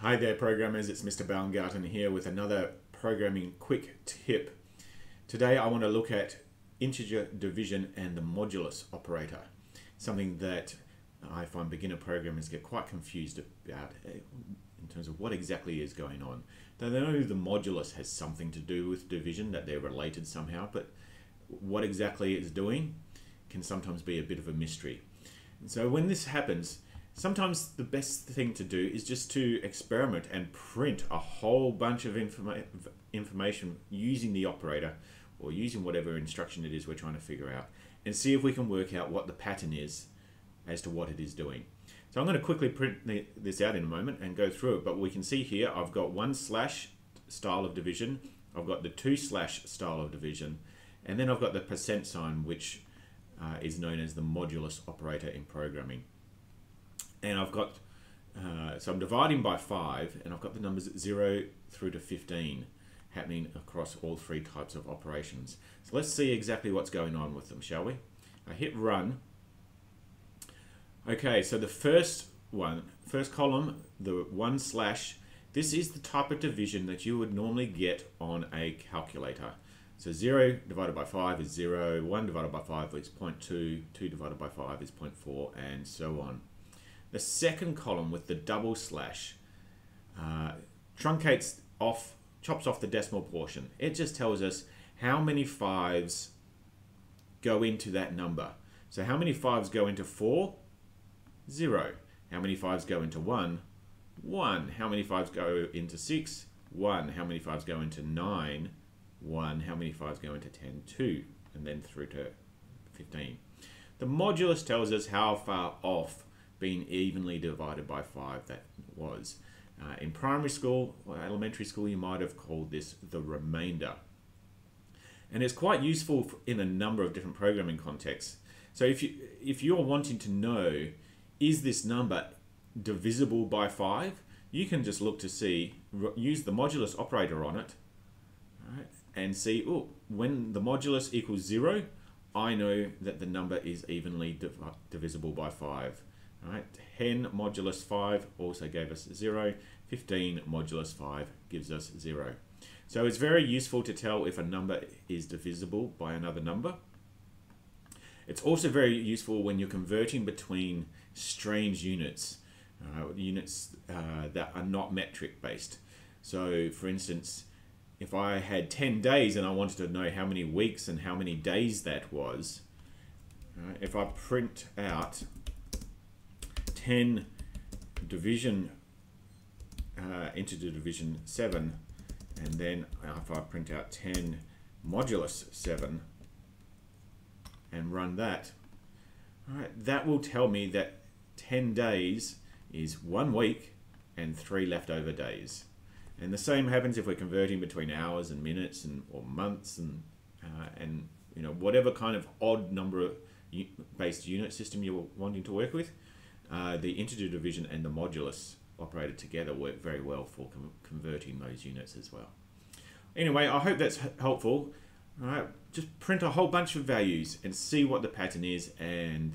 Hi there programmers, it's Mr. Baumgarten here with another programming quick tip. Today I want to look at integer division and the modulus operator, something that I find beginner programmers get quite confused about eh, in terms of what exactly is going on. They know the modulus has something to do with division, that they're related somehow, but what exactly it's doing can sometimes be a bit of a mystery. And so when this happens, sometimes the best thing to do is just to experiment and print a whole bunch of informa information using the operator or using whatever instruction it is we're trying to figure out and see if we can work out what the pattern is as to what it is doing. So I'm going to quickly print this out in a moment and go through it, but we can see here I've got one slash style of division, I've got the two slash style of division, and then I've got the percent sign, which uh, is known as the modulus operator in programming. And I've got, uh, so I'm dividing by 5, and I've got the numbers 0 through to 15 happening across all three types of operations. So let's see exactly what's going on with them, shall we? I hit run. Okay, so the first one, first column, the one slash, this is the type of division that you would normally get on a calculator. So 0 divided by 5 is 0, 1 divided by 5 is 0.2, 2 divided by 5 is 0.4, and so on. The second column with the double slash uh, truncates off, chops off the decimal portion. It just tells us how many fives go into that number. So how many fives go into 4? 0. How many fives go into 1? 1. How many fives go into 6? 1. How many fives go into 9? 1, how many 5s go into 10? 2, and then through to 15. The modulus tells us how far off being evenly divided by 5 that was. Uh, in primary school or elementary school, you might have called this the remainder. And it's quite useful in a number of different programming contexts. So if, you, if you're wanting to know, is this number divisible by 5, you can just look to see, use the modulus operator on it, right, and see, oh, when the modulus equals 0, I know that the number is evenly div divisible by 5. All right, 10 modulus 5 also gave us 0. 15 modulus 5 gives us 0. So it's very useful to tell if a number is divisible by another number. It's also very useful when you're converting between strange units, uh, units uh, that are not metric based. So for instance, if I had 10 days and I wanted to know how many weeks and how many days that was, right, if I print out 10 division uh, into division 7, and then if I print out 10 modulus 7 and run that, right, that will tell me that 10 days is one week and three leftover days. And the same happens if we're converting between hours and minutes and or months and uh, and you know whatever kind of odd number based unit system you're wanting to work with. Uh, the integer division and the modulus operated together work very well for converting those units as well. Anyway, I hope that's helpful. All right, just print a whole bunch of values and see what the pattern is, and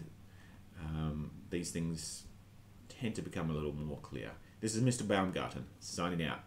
um, these things tend to become a little more clear. This is Mr. Baumgarten signing out.